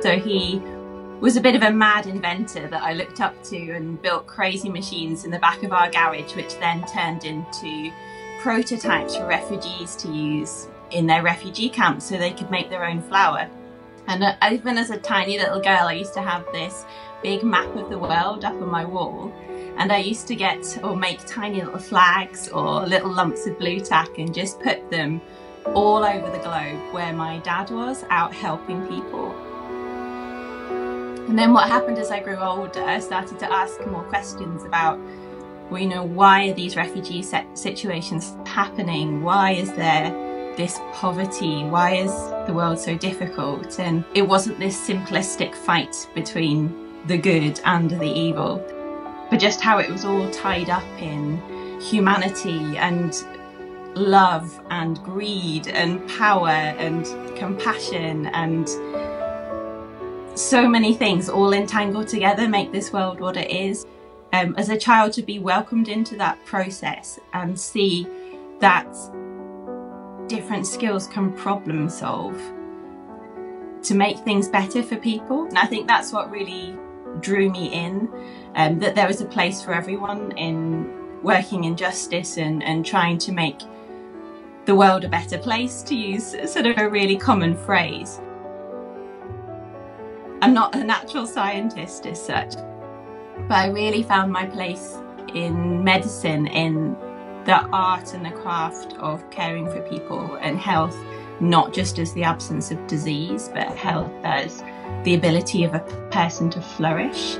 So he was a bit of a mad inventor that I looked up to and built crazy machines in the back of our garage, which then turned into prototypes for refugees to use in their refugee camps so they could make their own flour. And uh, even as a tiny little girl, I used to have this big map of the world up on my wall. And I used to get or make tiny little flags or little lumps of Blu Tack and just put them all over the globe where my dad was out helping people. And then what happened as I grew older, I started to ask more questions about, well, you know, why are these refugee situations happening? Why is there this poverty? Why is the world so difficult? And it wasn't this simplistic fight between the good and the evil, but just how it was all tied up in humanity and love and greed and power and compassion and so many things all entangled together make this world what it is. Um, as a child to be welcomed into that process and see that different skills can problem solve to make things better for people. And I think that's what really drew me in, um, that there was a place for everyone in working in justice and, and trying to make the world a better place, to use sort of a really common phrase. I'm not a natural scientist as such, but I really found my place in medicine, in the art and the craft of caring for people and health, not just as the absence of disease, but health as the ability of a person to flourish.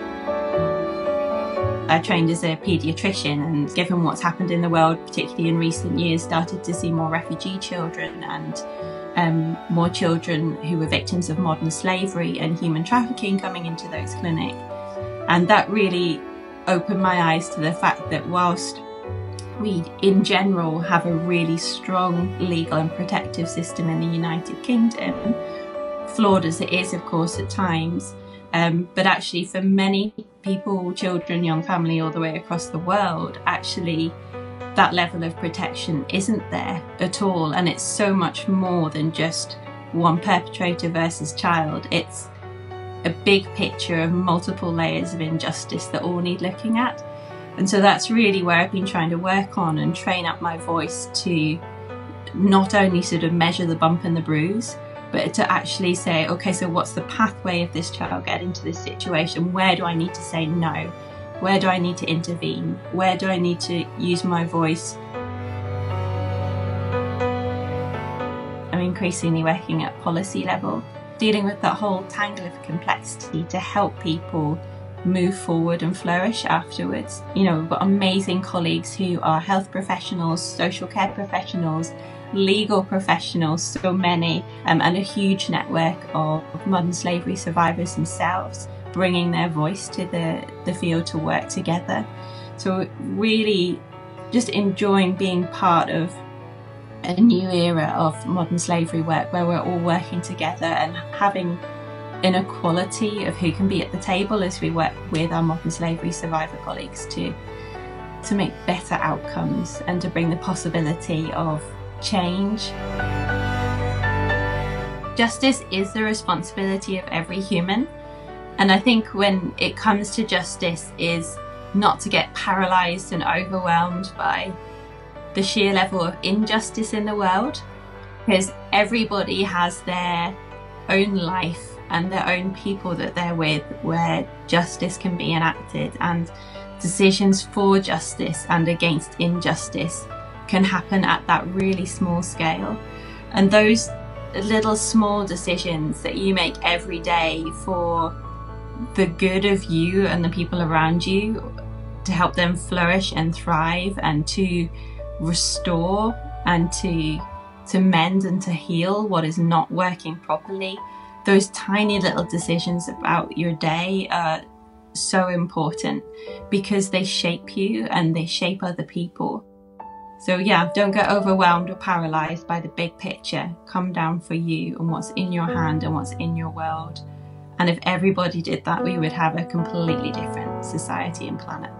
I trained as a paediatrician and given what's happened in the world, particularly in recent years, started to see more refugee children and um, more children who were victims of modern slavery and human trafficking coming into those clinics. And that really opened my eyes to the fact that whilst we in general have a really strong legal and protective system in the United Kingdom, flawed as it is of course at times, um, but actually, for many people, children, young family, all the way across the world, actually, that level of protection isn't there at all. And it's so much more than just one perpetrator versus child. It's a big picture of multiple layers of injustice that all need looking at. And so that's really where I've been trying to work on and train up my voice to not only sort of measure the bump and the bruise, but to actually say, okay, so what's the pathway of this child getting to this situation? Where do I need to say no? Where do I need to intervene? Where do I need to use my voice? I'm increasingly working at policy level, dealing with that whole tangle of complexity to help people move forward and flourish afterwards. You know, we've got amazing colleagues who are health professionals, social care professionals, legal professionals, so many, um, and a huge network of modern slavery survivors themselves, bringing their voice to the, the field to work together. So, really just enjoying being part of a new era of modern slavery work where we're all working together and having inequality of who can be at the table as we work with our modern slavery survivor colleagues to to make better outcomes and to bring the possibility of change. Justice is the responsibility of every human. And I think when it comes to justice is not to get paralyzed and overwhelmed by the sheer level of injustice in the world because everybody has their own life and their own people that they're with where justice can be enacted and decisions for justice and against injustice can happen at that really small scale. And those little small decisions that you make every day for the good of you and the people around you to help them flourish and thrive and to restore and to to mend and to heal what is not working properly those tiny little decisions about your day are so important because they shape you and they shape other people so, yeah, don't get overwhelmed or paralyzed by the big picture. Come down for you and what's in your hand and what's in your world. And if everybody did that, we would have a completely different society and planet.